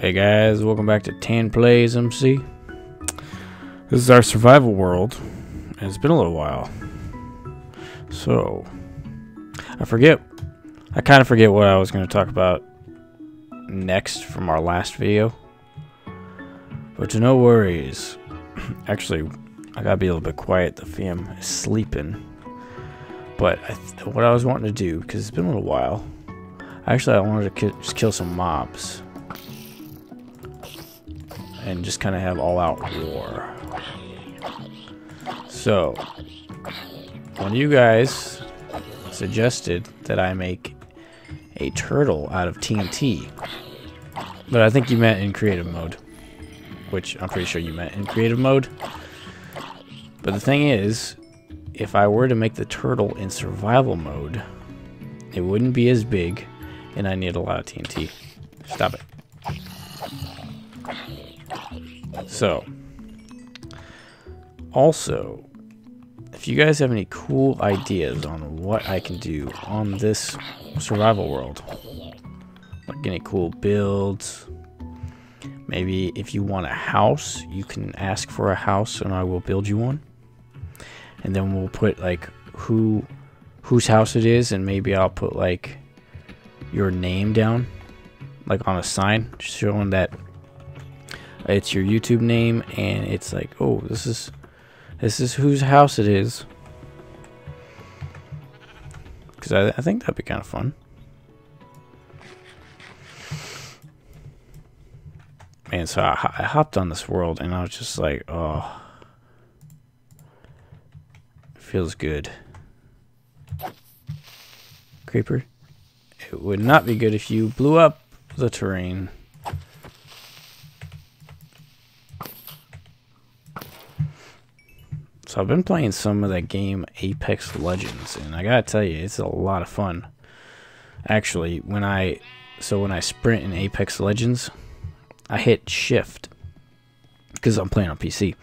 Hey guys, welcome back to Tan Plays MC. This is our survival world, and it's been a little while. So, I forget, I kind of forget what I was going to talk about next from our last video. But no worries. Actually, I gotta be a little bit quiet. The fam is sleeping. But I what I was wanting to do, because it's been a little while, actually I wanted to ki just kill some mobs and just kind of have all-out war. So, one of you guys suggested that I make a turtle out of TNT. But I think you meant in creative mode. Which I'm pretty sure you meant in creative mode. But the thing is, if I were to make the turtle in survival mode, it wouldn't be as big, and I need a lot of TNT. Stop it. So, also, if you guys have any cool ideas on what I can do on this survival world, like any cool builds, maybe if you want a house, you can ask for a house and I will build you one. And then we'll put like who whose house it is and maybe I'll put like your name down like on a sign showing that it's your YouTube name and it's like, oh, this is this is whose house it is. Because I, I think that'd be kind of fun. Man, so I, I hopped on this world and I was just like, oh, feels good. Creeper, it would not be good if you blew up the terrain. So I've been playing some of that game Apex Legends, and I gotta tell you, it's a lot of fun. Actually, when I so when I sprint in Apex Legends, I hit shift because I'm playing on PC.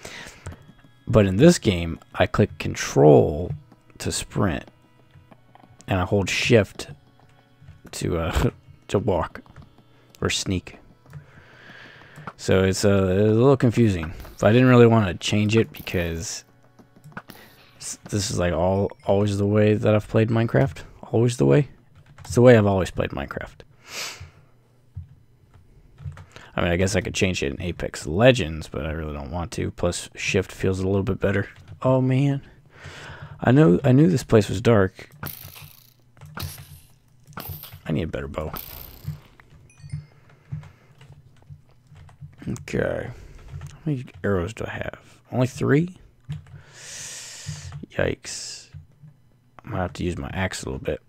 But in this game, I click control to sprint, and I hold shift to uh, to walk or sneak. So it's, uh, a little confusing. But I didn't really want to change it because this is like all always the way that I've played Minecraft. Always the way. It's the way I've always played Minecraft. I mean, I guess I could change it in Apex Legends, but I really don't want to. Plus, shift feels a little bit better. Oh man, I know. I knew this place was dark. I need a better bow. Okay, how many arrows do I have? Only three. Yikes. I'm gonna have to use my axe a little bit.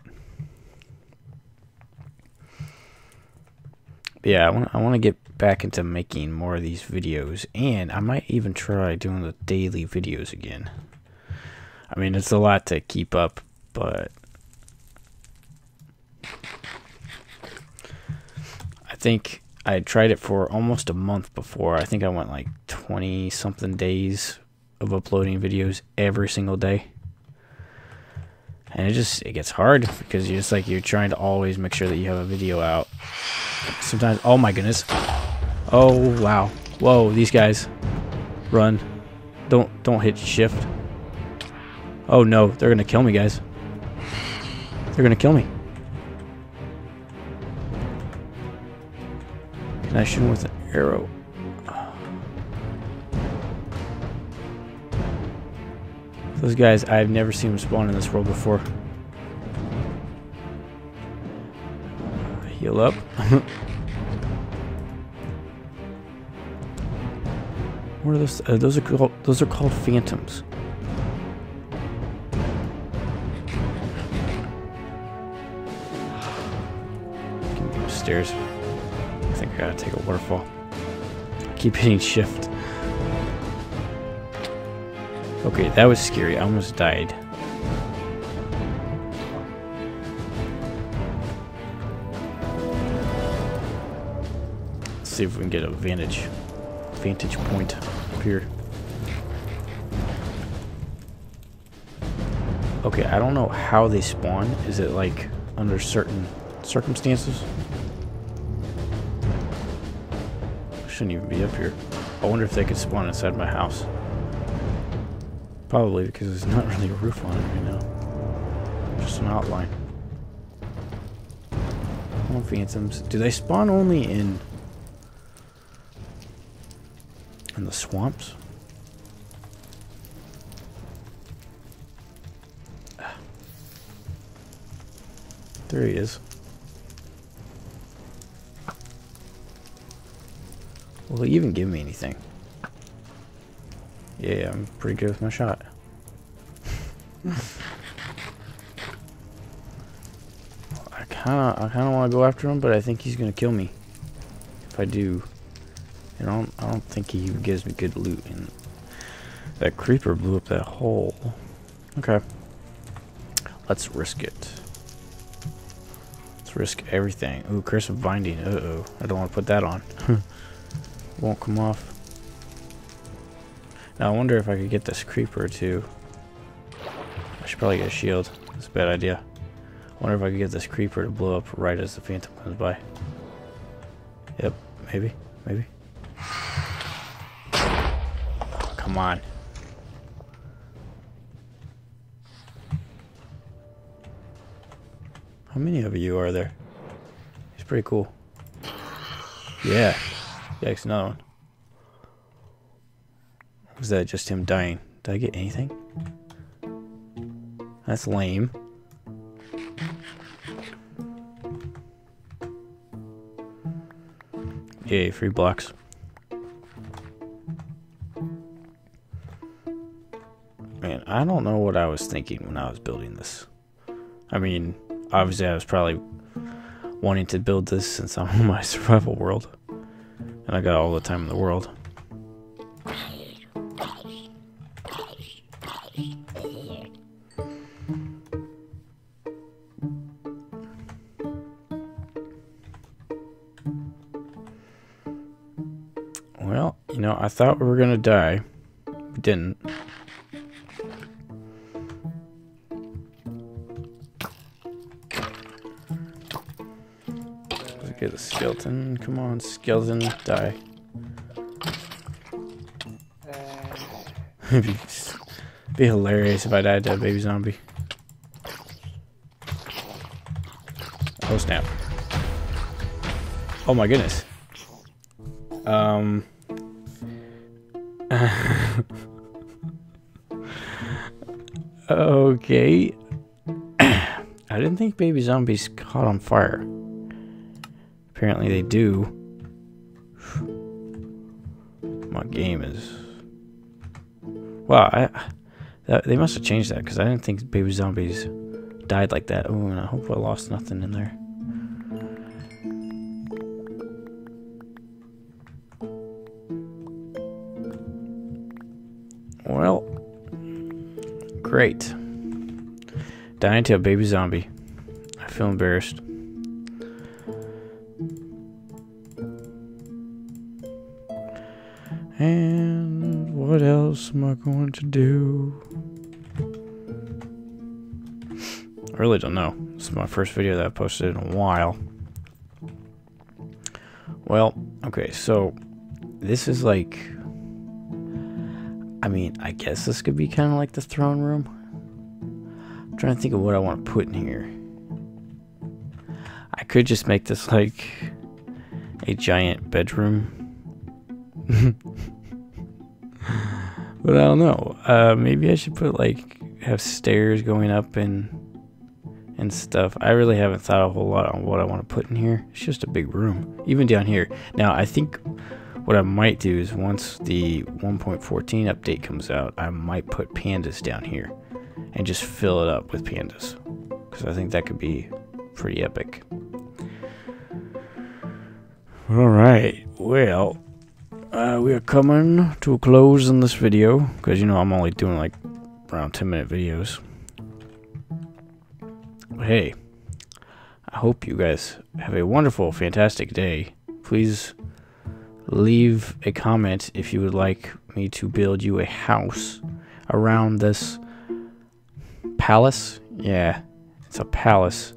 But yeah, I want I want to get back into making more of these videos, and I might even try doing the daily videos again. I mean, it's a lot to keep up, but I think I tried it for almost a month before. I think I went like 20 something days of uploading videos every single day. And it just it gets hard because you're just like you're trying to always make sure that you have a video out. Sometimes oh my goodness. Oh wow. Whoa, these guys. Run. Don't don't hit shift. Oh no, they're gonna kill me guys. They're gonna kill me. Can I shoot with an arrow? Those guys, I've never seen them spawn in this world before. Heal up. what are those? Uh, those are called. Those are called phantoms. Stairs. I think I gotta take a waterfall. Keep hitting shift. Okay, that was scary. I almost died. Let's see if we can get a vantage vantage point up here. Okay, I don't know how they spawn. Is it like under certain circumstances? shouldn't even be up here. I wonder if they could spawn inside my house. Probably because there's not really a roof on it right now. Just an outline. Oh, phantoms. Do they spawn only in... In the swamps? Ah. There he is. Will he even give me anything? Yeah, I'm pretty good with my shot. I kinda I kinda wanna go after him, but I think he's gonna kill me. If I do. I don't I don't think he gives me good loot and that creeper blew up that hole. Okay. Let's risk it. Let's risk everything. Ooh, curse of binding. Uh oh. I don't want to put that on. Won't come off. Now I wonder if I could get this creeper to... I should probably get a shield. That's a bad idea. I wonder if I could get this creeper to blow up right as the phantom comes by. Yep, maybe, maybe. come on. How many of you are there? He's pretty cool. Yeah. Yikes, another one. Was that just him dying? Did I get anything? That's lame. Yay, free blocks. Man, I don't know what I was thinking when I was building this. I mean, obviously I was probably wanting to build this since I'm in my survival world. And I got all the time in the world. I thought we were going to die. We didn't. get a skeleton. Come on, skeleton, die. It'd be, be hilarious if I died to a baby zombie. Oh snap. Oh my goodness. Um. Okay. I didn't think baby zombies caught on fire. Apparently they do. My game is... Wow, I, that, they must have changed that because I didn't think baby zombies died like that. Oh, and I hope I lost nothing in there. Great. Dying to a baby zombie. I feel embarrassed. And what else am I going to do? I really don't know. This is my first video that I posted in a while. Well, okay, so this is like. I mean, I guess this could be kind of like the throne room. I'm trying to think of what I want to put in here. I could just make this like a giant bedroom but I don't know. Uh, maybe I should put like have stairs going up and and stuff. I really haven't thought a whole lot on what I want to put in here. It's just a big room, even down here. Now I think what I might do is once the 1.14 update comes out, I might put pandas down here and just fill it up with pandas because I think that could be pretty epic. All right. Well, uh, we are coming to a close in this video because you know I'm only doing like around 10 minute videos. But hey, I hope you guys have a wonderful, fantastic day. Please leave a comment if you would like me to build you a house around this palace. Yeah, it's a palace.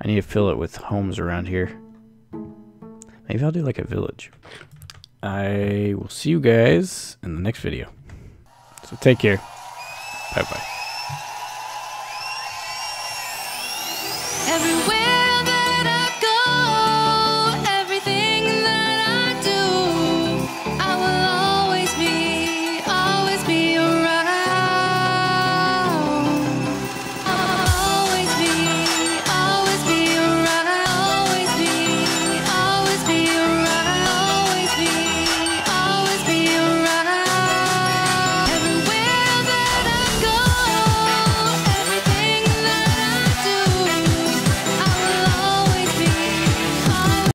I need to fill it with homes around here. Maybe I'll do like a village. I will see you guys in the next video. So take care. Bye bye. Everywhere